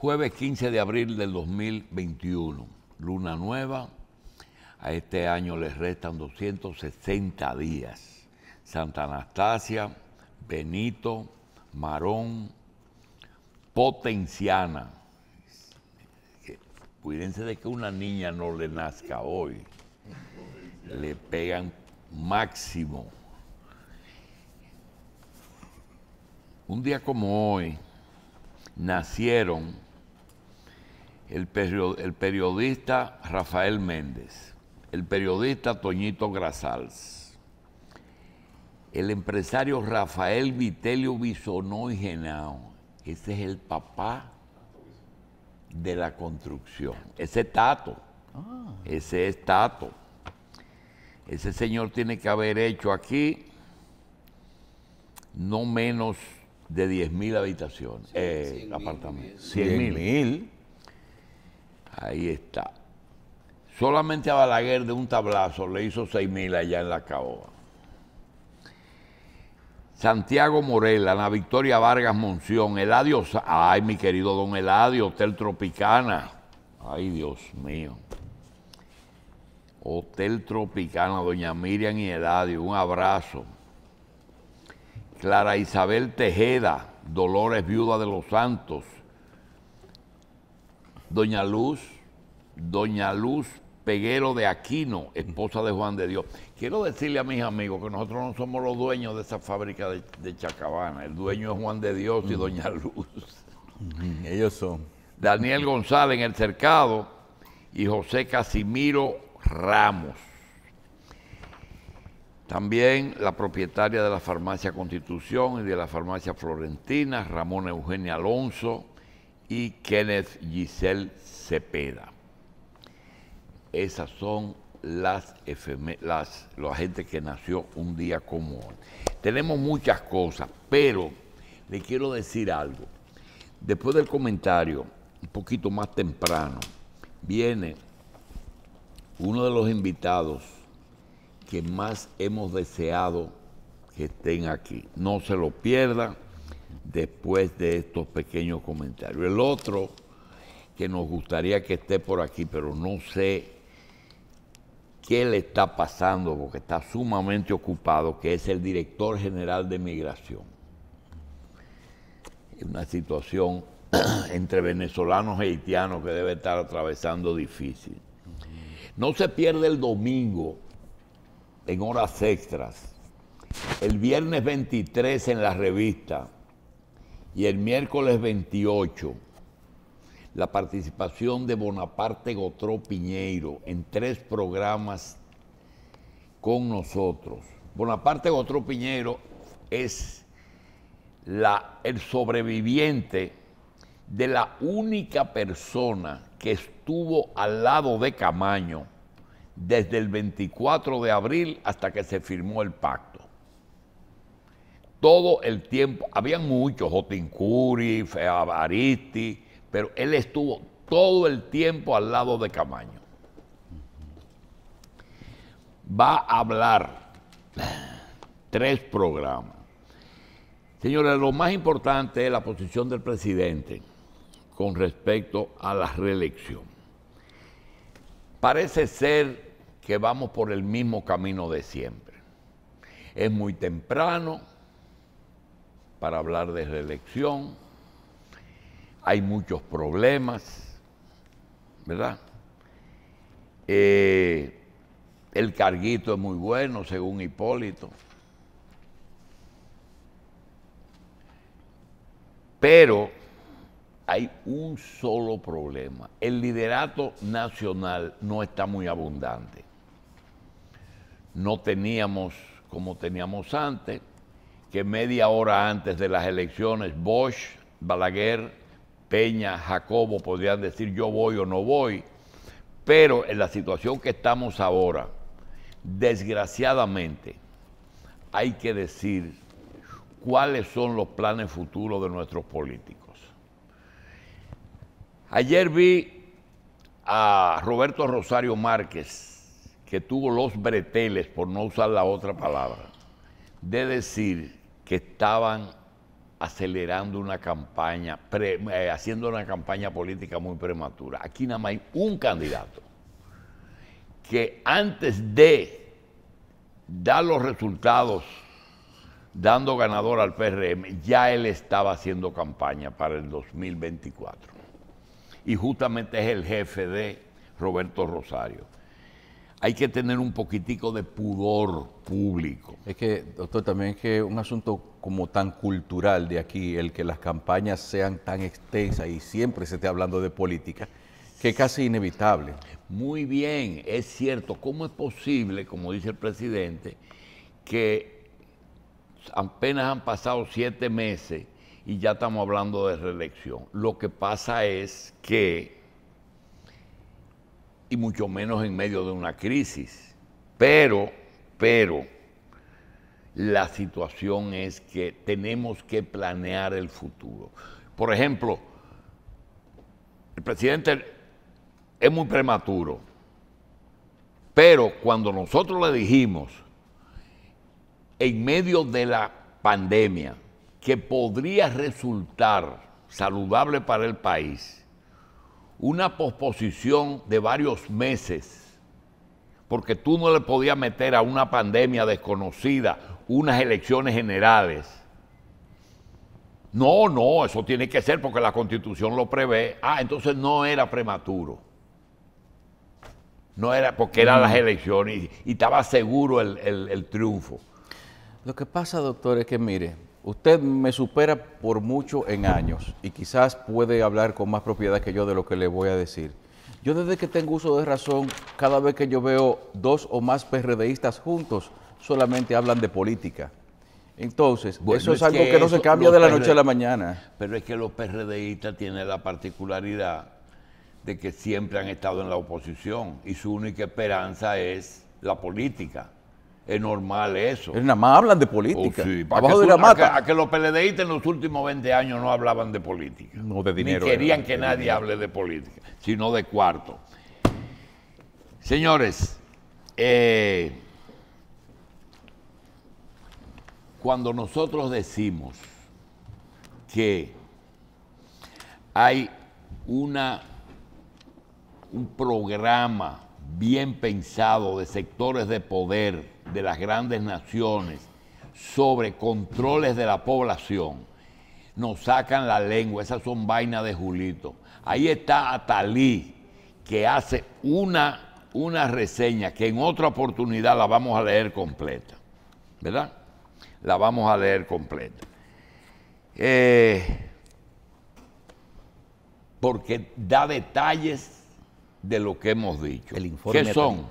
Jueves 15 de abril del 2021, luna nueva. A este año les restan 260 días. Santa Anastasia, Benito, Marón, Potenciana. Cuídense de que una niña no le nazca hoy. Le pegan máximo. Un día como hoy nacieron el, periodista Rafael Méndez, el periodista Toñito Grasals, el empresario Rafael Vitelio Bisonó y Genao. Ese es el papá de la construcción. Ese es Tato. Ah. Ese es Tato. Ese señor tiene que haber hecho aquí no menos de 10 mil habitaciones, eh, apartamentos. 100 mil. Ahí está. Solamente a Balaguer de un tablazo le hizo 6 mil allá en la Caoba. Santiago Morela, Ana Victoria Vargas Monción, Eladio, ay mi querido don Eladio, Hotel Tropicana, ay Dios mío. Hotel Tropicana, doña Miriam y Eladio, un abrazo. Clara Isabel Tejeda, Dolores Viuda de los Santos, Doña Luz, Doña Luz Peguero de Aquino, esposa de Juan de Dios. Quiero decirle a mis amigos que nosotros no somos los dueños de esa fábrica de, Chacabana, el dueño es Juan de Dios y Doña Luz. Ellos son. Daniel González en el cercado y José Casimiro Ramos. También la propietaria de la farmacia Constitución y de la farmacia Florentina, Ramón Eugenia Alonso y Kenneth Giselle Cepeda. Esas son las, las la gente que nació un día como hoy. Tenemos muchas cosas, pero le quiero decir algo. Después del comentario, un poquito más temprano, viene uno de los invitados que más hemos deseado que estén aquí. No se lo pierdan después de estos pequeños comentarios. El otro que nos gustaría que esté por aquí, pero no sé qué le está pasando porque está sumamente ocupado, que es el director general de migración. Una situación entre venezolanos e haitianos que debe estar atravesando difícil. No se pierde el domingo en horas extras. El viernes 23 en la revista y el miércoles 28 la participación de Bonaparte Gotró Piñeiro en tres programas con nosotros. Bonaparte Gotró Piñeiro es el sobreviviente de la única persona que estuvo al lado de Camaño desde el 24 de abril hasta que se firmó el pacto. Todo el tiempo, habían muchos, Jotincuri, Aristi, pero él estuvo todo el tiempo al lado de Camaño. Va a hablar tres programas. Señores, lo más importante es la posición del presidente con respecto a la reelección. Parece ser que vamos por el mismo camino de siempre. Es muy temprano para hablar de reelección, hay muchos problemas, ¿verdad? Eh, el carguito es muy bueno, según Hipólito. Pero hay un solo problema. El liderato nacional no está muy abundante no teníamos como teníamos antes, que media hora antes de las elecciones Bosch, Balaguer, Peña, Jacobo podrían decir yo voy o no voy, pero en la situación que estamos ahora, desgraciadamente, hay que decir cuáles son los planes futuros de nuestros políticos. Ayer vi a Roberto Rosario Márquez que tuvo los breteles, por no usar la otra palabra, de decir que estaban acelerando una campaña, eh, haciendo una campaña política muy prematura. Aquí nada más hay un candidato que antes de dar los resultados dando ganador al PRM, ya él estaba haciendo campaña para el 2024. Y justamente es el jefe de Roberto Rosario. Hay que tener un poquitico de pudor público. Es que, doctor, también es que un asunto como tan cultural de aquí, el que las campañas sean tan extensas y siempre se esté hablando de política, que es casi inevitable. Muy bien, es cierto. ¿Cómo es posible, como dice el presidente, que apenas han pasado siete meses y ya estamos hablando de reelección. Lo que pasa es que, y mucho menos en medio de una crisis, pero, pero, la situación es que tenemos que planear el futuro. Por ejemplo, el presidente es muy prematuro, pero cuando nosotros le dijimos, en medio de la pandemia que podría resultar saludable para el país una posposición de varios meses, porque tú no le podías meter a una pandemia desconocida unas elecciones generales. No, no, eso tiene que ser porque la constitución lo prevé. Ah, entonces no era prematuro. No era porque eran las mm. elecciones y, estaba seguro el triunfo. Lo que pasa, doctor, es que mire, usted me supera por mucho en años y quizás puede hablar con más propiedad que yo de lo que le voy a decir. Yo desde que tengo uso de razón, cada vez que yo veo dos o más PRDistas juntos, solamente hablan de política. Entonces, eso es, algo que, no se cambia de la noche a la mañana. Pero es que los PRDistas tienen la particularidad de que siempre han estado en la oposición y su única esperanza es la política es normal eso. Es nada más hablan de política. Oh, Abajo de la mata. A que, los PLDistas en los últimos 20 años no hablaban de política. No de dinero. Ni querían que nadie hable de política, sino de cuarto. Señores, eh, cuando nosotros decimos que hay una, un programa bien pensado de sectores de poder de las grandes naciones sobre controles de la población, nos sacan la lengua, esas son vainas de Julito. Ahí está Atalí, que hace una, una reseña que en otra oportunidad la vamos a leer completa, ¿verdad? La vamos a leer completa. Eh, porque da detalles de lo que hemos dicho. El informe ¿Qué son?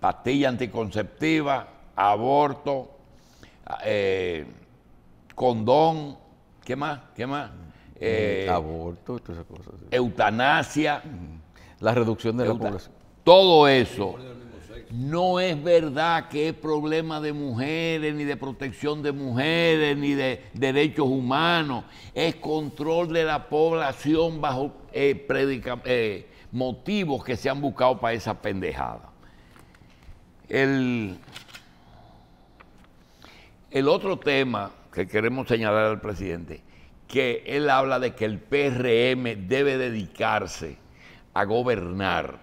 Pastilla anticonceptiva, aborto, eh, condón, ¿qué más? ¿Qué más? Mm, eh, aborto, todas esas cosas. Eutanasia. Mm. La reducción de la población. Todo eso no es verdad que es problema de mujeres, ni de protección de mujeres, ni de derechos humanos. Es control de la población bajo eh, eh, motivos que se han buscado para esa pendejada. El, el otro tema que queremos señalar al presidente, que él habla de que el PRM debe dedicarse a gobernar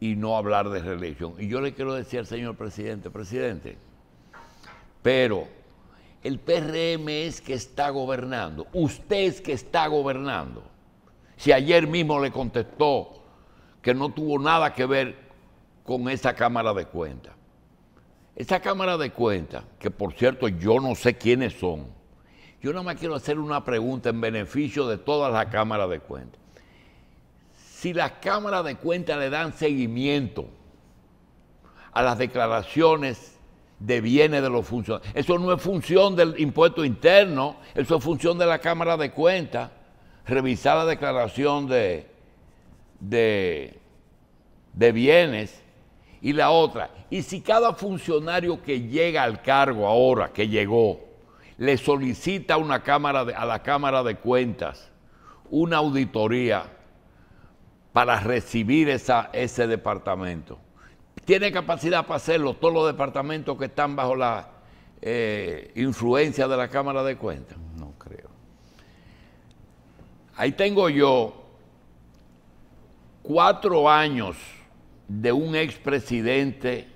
y no hablar de reelección. Y yo le quiero decir al señor presidente, presidente, pero el PRM es que está gobernando, usted es que está gobernando. Si ayer mismo le contestó que no tuvo nada que ver con esa Cámara de Cuentas. Esa Cámara de Cuentas, que por cierto yo no sé quiénes son, yo nada más quiero hacer una pregunta en beneficio de toda la Cámara de Cuentas si las cámaras de cuentas le dan seguimiento a las declaraciones de bienes de los funcionarios. Eso no es función del impuesto interno, eso es función de la Cámara de Cuentas, revisar la declaración de, de, de bienes. Y la otra, y si cada funcionario que llega al cargo ahora, que llegó, le solicita una cámara a la Cámara de Cuentas una auditoría, para recibir esa, ese departamento. Tiene capacidad para hacerlo todos los departamentos que están bajo la, eh, influencia de la Cámara de Cuentas? No creo. Ahí tengo yo cuatro años de un expresidente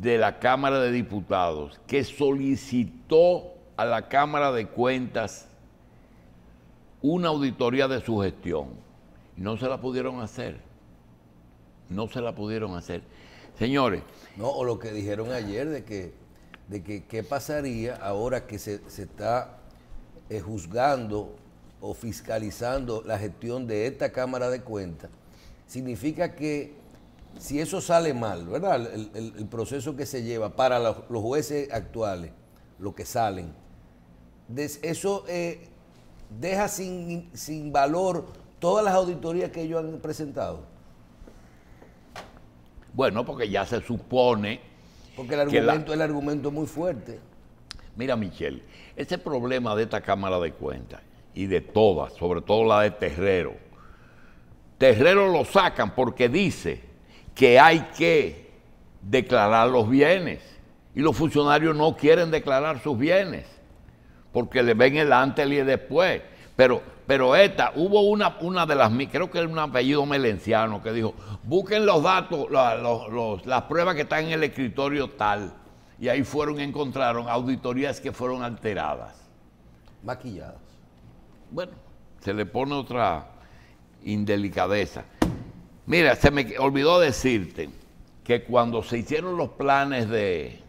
de la Cámara de Diputados que solicitó a la Cámara de Cuentas una auditoría de su gestión. No se la pudieron hacer. No se la pudieron hacer. Señores. No, o lo que dijeron ayer de que, de que qué pasaría ahora que se, está eh, juzgando o fiscalizando la gestión de esta Cámara de Cuentas. Significa que si eso sale mal, ¿verdad? El, proceso que se lleva para los, jueces actuales, lo que salen, eso eh, deja sin, sin valor todas las auditorías que ellos han presentado. Bueno, porque ya se supone. Porque el argumento, el argumento es muy fuerte. Mira, Michelle, ese problema de esta Cámara de Cuentas y de todas, sobre todo la de Terrero, Terrero lo sacan porque dice que hay que declarar los bienes y los funcionarios no quieren declarar sus bienes porque le ven el antes y el después. Pero, pero esta, hubo una, una de las, creo que es un apellido melenciano que dijo, busquen los datos, las pruebas que están en el escritorio tal. Y ahí fueron encontraron auditorías que fueron alteradas. Maquilladas. Bueno, se le pone otra indelicadeza. Mira, se me olvidó decirte que cuando se hicieron los planes de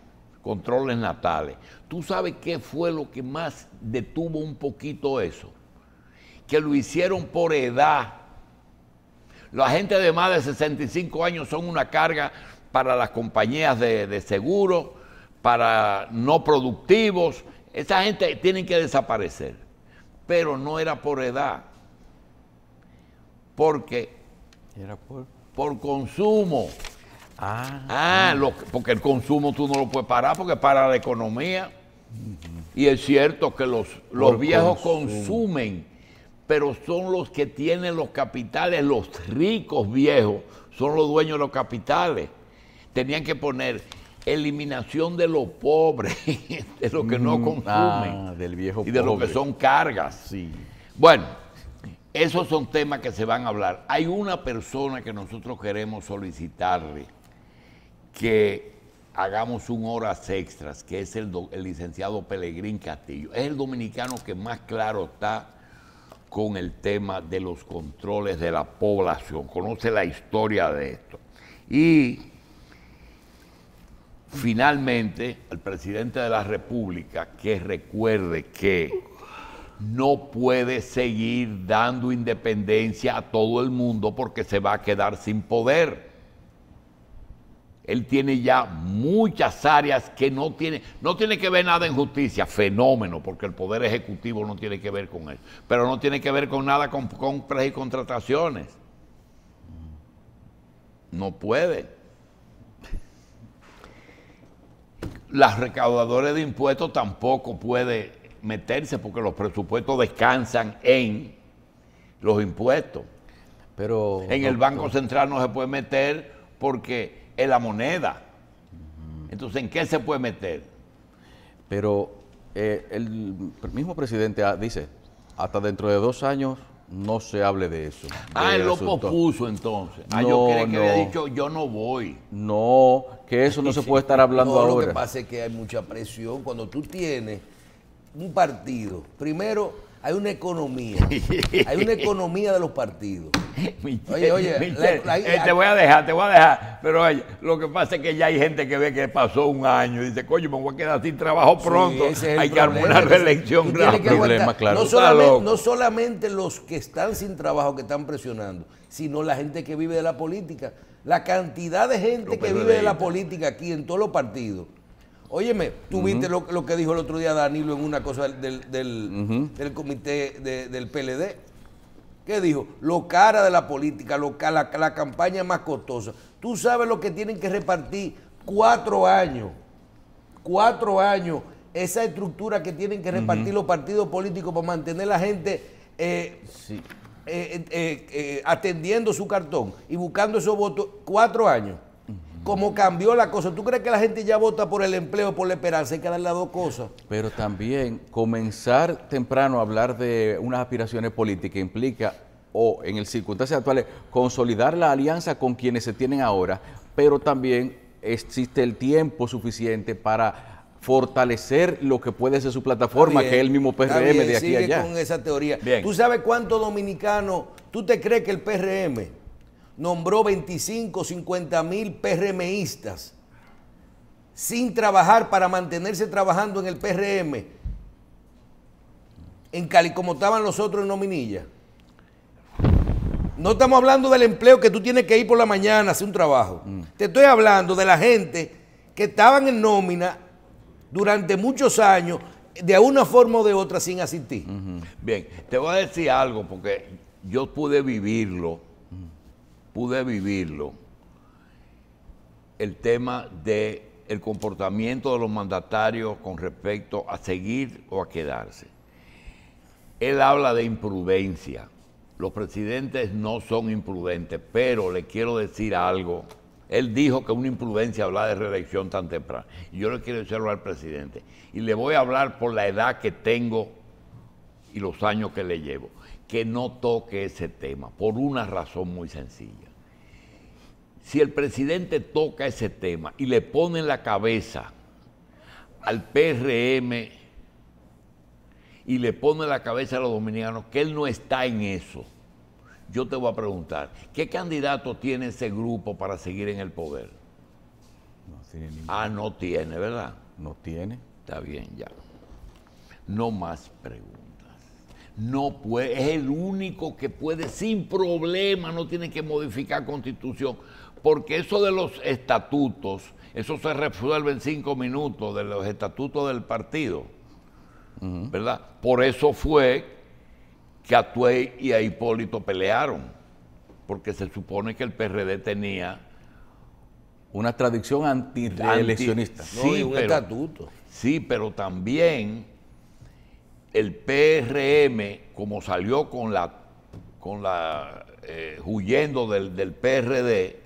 controles natales, ¿tú sabes qué fue lo que más detuvo un poquito eso? Que lo hicieron por edad. La gente de más de 65 años son una carga para las compañías de, de seguro, para no productivos. Esa gente tiene que desaparecer. Pero no era por edad. Porque era por, por consumo. Ah, ah porque el consumo tú no lo puedes parar porque para la economía. Y es cierto que los, los viejos consumen, pero son los que tienen los capitales, los ricos viejos, son los dueños de los capitales. Tenían que poner eliminación de los pobres, de los que no consumen. Ah, del viejo y de los que son cargas. Sí. Bueno, esos son temas que se van a hablar. Hay una persona que nosotros queremos solicitarle que hagamos un horas extras, que es el, licenciado Pelegrín Castillo. Es el dominicano que más claro está con el tema de los controles de la población, conoce la historia de esto. Y finalmente, el presidente de la República, que recuerde que no puede seguir dando independencia a todo el mundo porque se va a quedar sin poder. Él tiene ya muchas áreas que no tiene, no tiene que ver nada en justicia, fenómeno, porque el poder ejecutivo no tiene que ver con él, pero no tiene que ver con nada con compras y contrataciones. No puede. Las recaudadoras de impuestos tampoco puede meterse porque los presupuestos descansan en los impuestos. Pero en el Banco Central no se puede meter porque es la moneda. Entonces, ¿en qué se puede meter? Pero eh, el mismo presidente dice, hasta dentro de dos años no se hable de eso. Ah, él lo propuso entonces. Ah, yo creía que había dicho yo no voy. No, que eso no se puede estar hablando ahora. Lo que pasa es que hay mucha presión. Cuando tú tienes un partido, primero hay una economía, hay una economía de los partidos. oye, oye, eh, te voy a dejar, te voy a dejar, pero oye, lo que pasa es que ya hay gente que ve que pasó un año y dice, coño, me voy a quedar sin trabajo pronto, hay que armar una reelección grande. No solamente, no solamente los que están sin trabajo que están presionando, sino la gente que vive de la política. La cantidad de gente que vive de la política aquí en todos los partidos Óyeme, tú viste lo, que dijo el otro día Danilo en una cosa del, del, comité del PLD. ¿Qué dijo? Lo cara de la política, lo, la, la campaña más costosa. Tú sabes lo que tienen que repartir cuatro años. Cuatro años. Esa estructura que tienen que repartir los partidos políticos para mantener a la gente eh, eh, eh, atendiendo su cartón y buscando esos votos. Cuatro años. Como cambió la cosa. ¿Tú crees que la gente ya vota por el empleo, por la esperanza? Hay que darle las dos cosas. Pero también comenzar temprano a hablar de unas aspiraciones políticas implica, o en el circunstancias actuales, consolidar la alianza con quienes se tienen ahora, pero también existe el tiempo suficiente para fortalecer lo que puede ser su plataforma, que es el mismo PRM de aquí a allá. con esa teoría. ¿Tú sabes cuántos dominicanos, tú te crees que el PRM nombró 25, 50 mil PRMistas sin trabajar para mantenerse trabajando en el PRM en Cali como estaban los otros en Nominilla? No estamos hablando del empleo que tú tienes que ir por la mañana a hacer un trabajo. Mm. Te estoy hablando de la gente que estaban en nómina durante muchos años, de una forma o de otra, sin asistir. Bien, te voy a decir algo, porque yo pude vivirlo, pude vivirlo, el tema del el comportamiento de los mandatarios con respecto a seguir o a quedarse. Él habla de imprudencia. Los presidentes no son imprudentes, pero le quiero decir algo él dijo que una imprudencia hablar de reelección tan temprano. Y yo le quiero decirlo al presidente. Y le voy a hablar por la edad que tengo y los años que le llevo. Que no toque ese tema, por una razón muy sencilla. Si el presidente toca ese tema y le pone en la cabeza al PRM y le pone en la cabeza a los dominicanos que él no está en eso, yo te voy a preguntar, ¿qué candidato tiene ese grupo para seguir en el poder? No tiene Ah, no tiene, ¿verdad? No tiene. Está bien, ya. No más preguntas. No puede, es el único que puede sin problema, no tiene que modificar constitución, porque eso de los estatutos, eso se resuelve en cinco minutos de los estatutos del partido, ¿verdad? Por eso fue que Atuey y a Hipólito pelearon, porque se supone que el PRD tenía una tradición antireeleccionista. sí, un estatuto. Sí, pero también el PRM, como salió con la, con la eh, huyendo del, del PRD,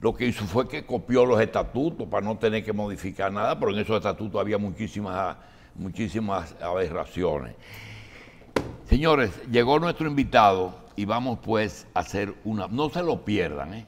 lo que hizo fue que copió los estatutos para no tener que modificar nada, pero en esos estatutos había muchísimas, muchísimas aberraciones. Señores, llegó nuestro invitado y vamos pues a hacer una... No se lo pierdan, ¿eh?